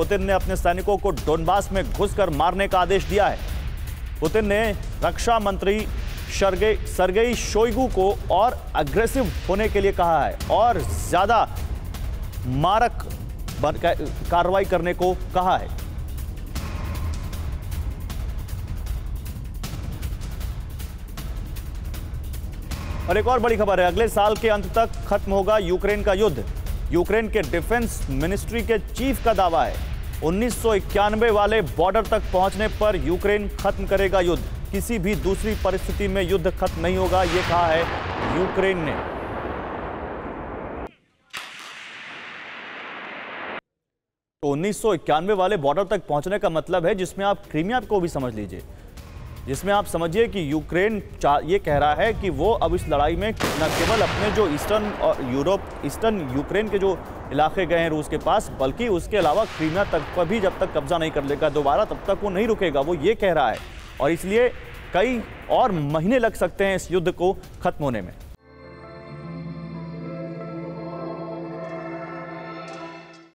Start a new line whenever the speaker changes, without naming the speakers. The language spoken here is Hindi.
पुतिन ने अपने सैनिकों को डोनबास में घुसकर मारने का आदेश दिया है। पुतिन ने रक्षा मंत्री सर्गे सरगेई शोइगु को और अग्रेसिव होने के लिए कहा है और ज़्यादा मारक कार्रवाई करने को कहा है। और एक और बड़ी खबर है, अगले साल के अंत तक खत्म होगा यूक्रेन का युद्ध। यूक्रेन के डिफेंस मिनिस्ट्री के चीफ का दावा है। उन्नीस सौ इक्यानवे वाले बॉर्डर तक पहुँचने पर यूक्रेन खत्म करेगा युद्ध। किसी भी दूसरी परिस्थिति में युद्ध खत्म नहीं होगा यह कहा है यूक्रेन ने। तो उन्नीस वाले बॉर्डर तक पहुँचने का मतलब है, जिसमें आप क्रीमिया को भी समझ लीजिए। जिसमें आप समझिए कि यूक्रेन ये कह रहा है कि वो अब इस लड़ाई में न केवल अपने जो ईस्टर्न और यूरोप, ईस्टर्न यूक्रेन के जो इलाके गए हैं रूस के पास, बल्कि उसके अलावा क्रीमिया तक पर भी जब तक कब्जा नहीं कर लेगा, दोबारा तब तक वो नहीं रुकेगा, वो ये कह रहा है। और इसलिए कई और महीने लग सकते हैं इस युद्ध को खत्म होने में।